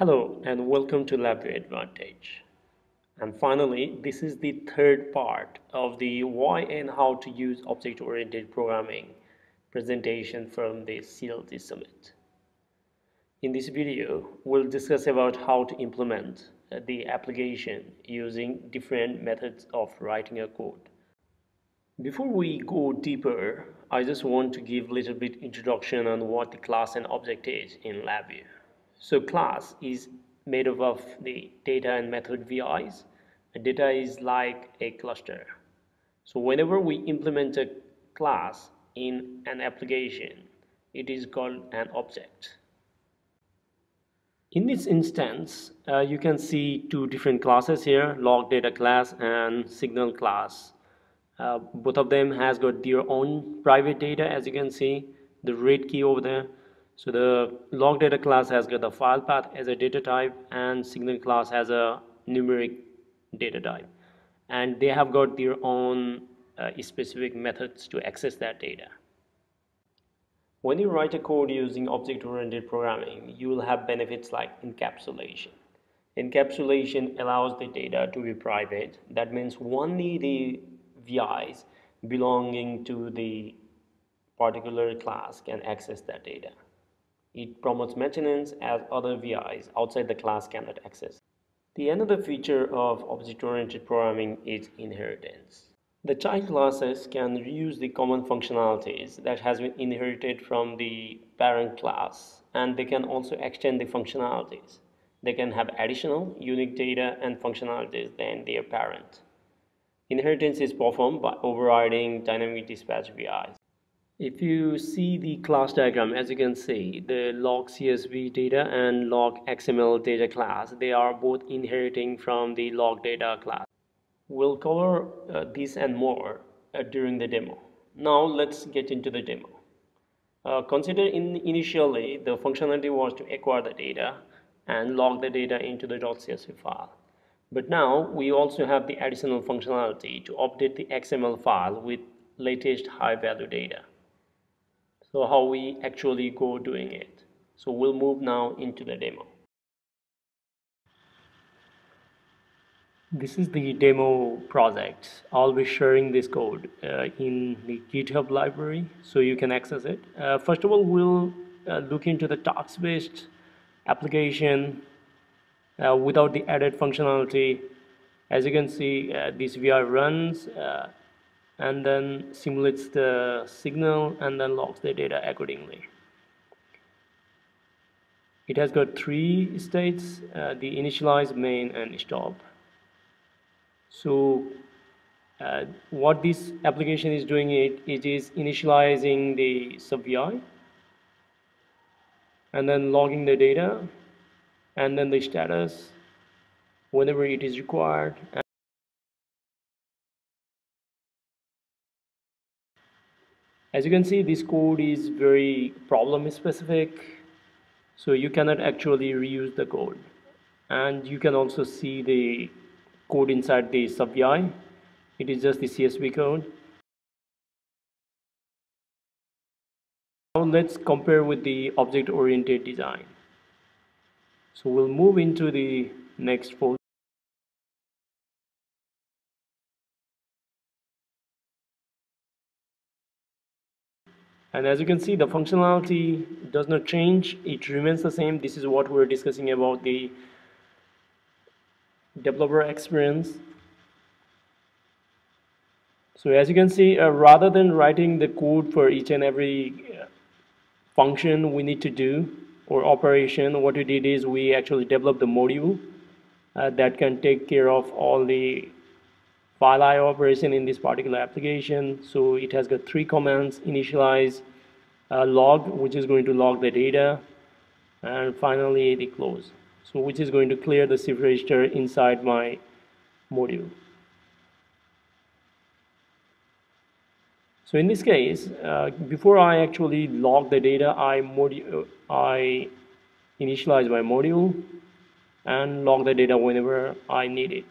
Hello and welcome to LabVIEW Advantage. And finally, this is the third part of the why and how to use object-oriented programming presentation from the CLD Summit. In this video, we'll discuss about how to implement the application using different methods of writing a code. Before we go deeper, I just want to give a little bit introduction on what the class and object is in LabVIEW. So class is made up of the data and method VIs. Data is like a cluster. So whenever we implement a class in an application, it is called an object. In this instance, uh, you can see two different classes here, log data class and signal class. Uh, both of them has got their own private data as you can see, the red key over there so the log data class has got the file path as a data type and signal class has a numeric data type. And they have got their own uh, specific methods to access that data. When you write a code using object-oriented programming, you will have benefits like encapsulation. Encapsulation allows the data to be private. That means only the VIs belonging to the particular class can access that data. It promotes maintenance as other VIs outside the class cannot access. The another feature of object-oriented programming is inheritance. The child classes can reuse the common functionalities that has been inherited from the parent class and they can also extend the functionalities. They can have additional unique data and functionalities than their parent. Inheritance is performed by overriding dynamic dispatch VIs. If you see the class diagram, as you can see, the log CSV data and log XML data class, they are both inheriting from the log data class. We'll cover uh, this and more uh, during the demo. Now let's get into the demo. Uh, consider in initially the functionality was to acquire the data and log the data into the .csv file. But now we also have the additional functionality to update the XML file with latest high value data so how we actually go doing it. So we'll move now into the demo. This is the demo project. I'll be sharing this code uh, in the github library so you can access it. Uh, first of all we'll uh, look into the task based application uh, without the added functionality. As you can see uh, this VI runs uh, and then simulates the signal and then logs the data accordingly. It has got three states, uh, the initialize, main and stop. So uh, what this application is doing it, it is initializing the sub VI and then logging the data and then the status whenever it is required. As you can see this code is very problem specific so you cannot actually reuse the code. And you can also see the code inside the sub VI it is just the CSV code. Now let's compare with the object oriented design. So we'll move into the next folder and as you can see the functionality does not change. It remains the same. This is what we're discussing about the developer experience. So as you can see uh, rather than writing the code for each and every uh, function we need to do or operation what we did is we actually developed the module uh, that can take care of all the file IO operation in this particular application. So it has got three commands, initialize, uh, log, which is going to log the data, and finally the close. So which is going to clear the shift register inside my module. So in this case, uh, before I actually log the data, I, module, I initialize my module and log the data whenever I need it.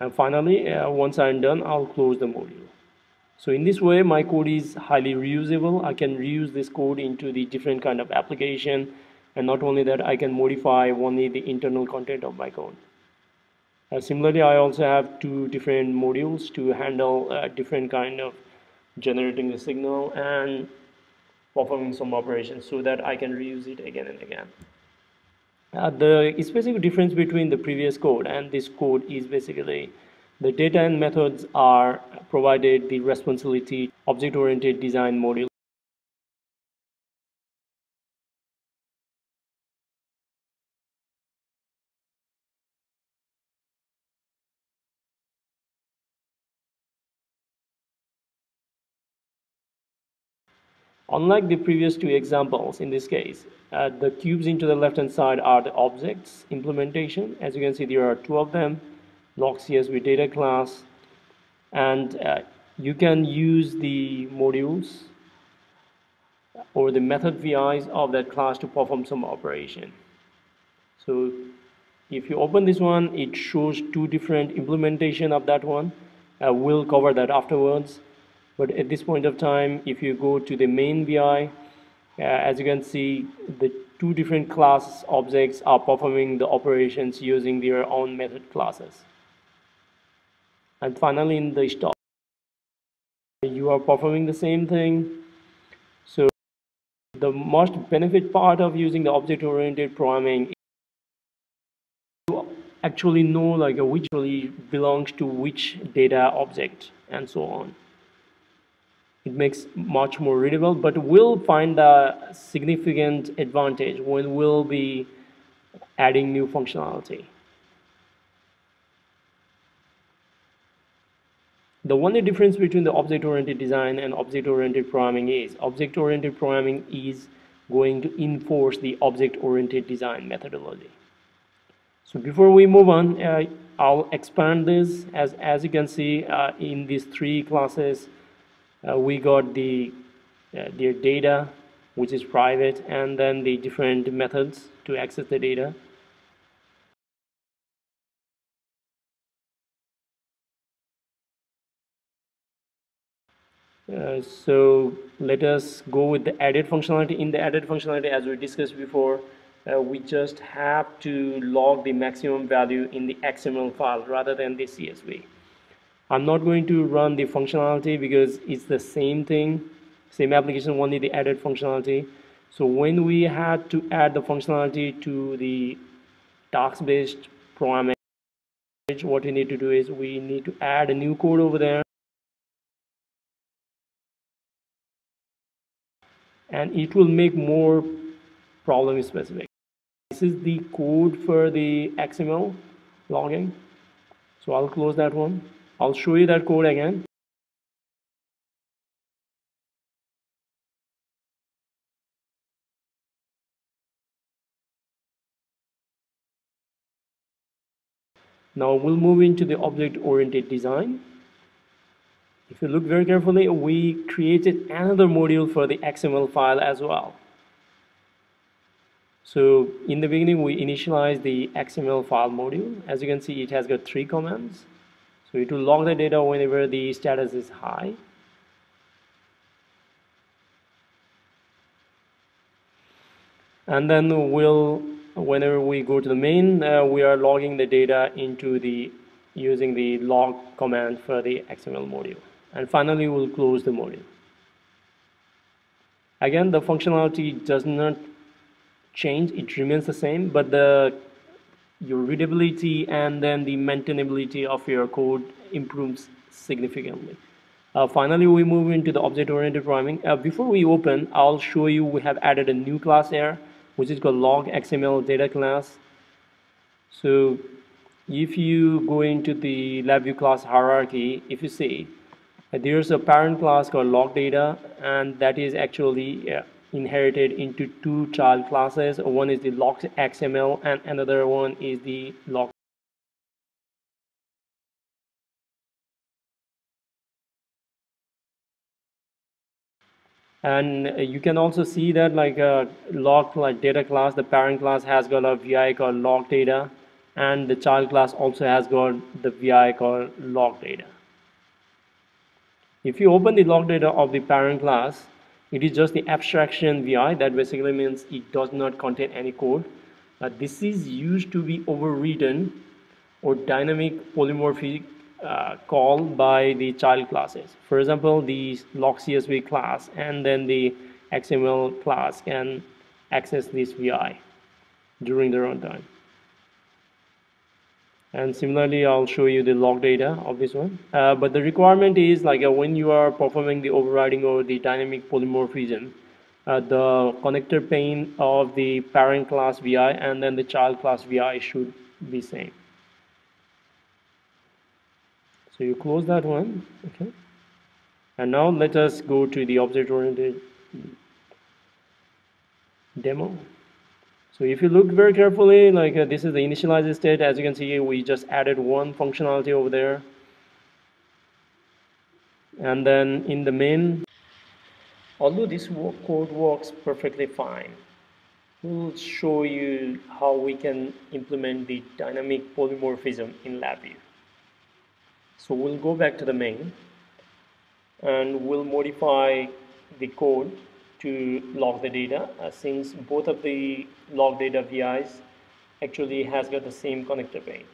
and finally uh, once I'm done I'll close the module so in this way my code is highly reusable. I can reuse this code into the different kind of application. And not only that I can modify only the internal content of my code. Uh, similarly I also have two different modules to handle uh, different kind of generating the signal and performing some operations so that I can reuse it again and again. Uh, the specific difference between the previous code and this code is basically the data and methods are provided the responsibility object-oriented design module Unlike the previous two examples, in this case, uh, the cubes into the left-hand side are the objects implementation. As you can see, there are two of them, log.csv data class, and uh, you can use the modules or the method VIs of that class to perform some operation. So if you open this one, it shows two different implementation of that one. Uh, we'll cover that afterwards but at this point of time if you go to the main VI uh, as you can see the two different class objects are performing the operations using their own method classes and finally in the stop you are performing the same thing. So the most benefit part of using the object-oriented programming you actually know like which really belongs to which data object and so on. It makes much more readable but we'll find a significant advantage when we'll be adding new functionality the only difference between the object-oriented design and object-oriented programming is object-oriented programming is going to enforce the object-oriented design methodology. So before we move on uh, I'll expand this. As as you can see uh, in these three classes uh, we got the uh, their data which is private and then the different methods to access the data Uh, so let us go with the added functionality. In the added functionality as we discussed before uh, we just have to log the maximum value in the XML file rather than the CSV I'm not going to run the functionality because it's the same thing same application only the added functionality. So when we had to add the functionality to the task based programming what we need to do is we need to add a new code over there and it will make more problem specific this is the code for the XML logging so I'll close that one I'll show you that code again. Now we'll move into the object-oriented design. If you look very carefully, we created another module for the XML file as well. So in the beginning, we initialized the XML file module. As you can see, it has got three commands. So it will log the data whenever the status is high. And then we'll, whenever we go to the main, uh, we are logging the data into the, using the log command for the XML module. And finally, we'll close the module. Again, the functionality does not change, it remains the same, but the your readability and then the maintainability of your code improves significantly. Uh, finally, we move into the object-oriented programming. Uh, before we open, I'll show you we have added a new class here, which is called log XML data class. So if you go into the LabVIEW class hierarchy, if you see, Uh, there's a parent class called log data, and that is actually uh, inherited into two child classes. One is the log xml and another one is the log and uh, you can also see that like a log like data class the parent class has got a vi called log data and the child class also has got the vi called log data if you open the log data of the parent class it is just the abstraction vi that basically means it does not contain any code. But this is used to be overridden or dynamic polymorphic uh, call by the child classes. For example the log csv class and then the xml class can access this vi during the runtime and similarly I'll show you the log data of this one. Uh, but the requirement is like uh, when you are performing the overriding or the dynamic polymorphism uh, the connector pane of the parent class VI and then the child class VI should be same. So you close that one okay. And now let us go to the object oriented demo so if you look very carefully, like uh, this is the initialized state. As you can see, we just added one functionality over there. And then in the main, although this code works perfectly fine, we'll show you how we can implement the dynamic polymorphism in LabVIEW. So we'll go back to the main and we'll modify the code to log the data uh, since both of the log data VIs actually has got the same connector pane.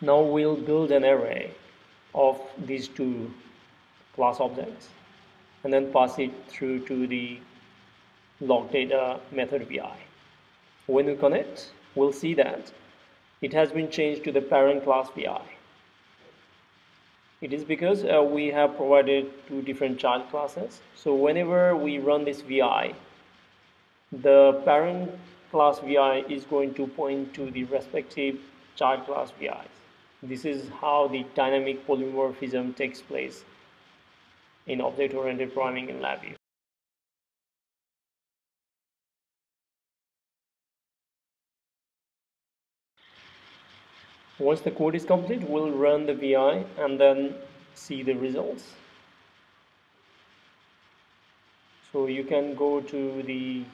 Now we'll build an array of these two class objects and then pass it through to the log data method VI. When we connect, we'll see that it has been changed to the parent class VI. It is because uh, we have provided two different child classes. So whenever we run this VI, the parent class VI is going to point to the respective child class VIs. This is how the dynamic polymorphism takes place in object-oriented programming in LabVIEW. Once the code is complete, we'll run the VI and then see the results. So you can go to the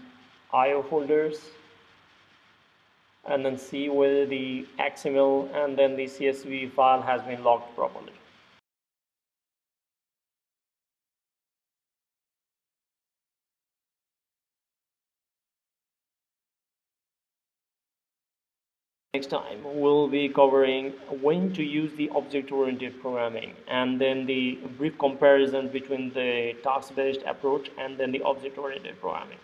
IO folders and then see whether the XML and then the CSV file has been logged properly. Next time we'll be covering when to use the object-oriented programming and then the brief comparison between the task-based approach and then the object-oriented programming.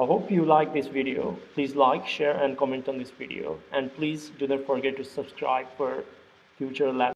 I hope you like this video. Please like, share and comment on this video. And please do not forget to subscribe for future lab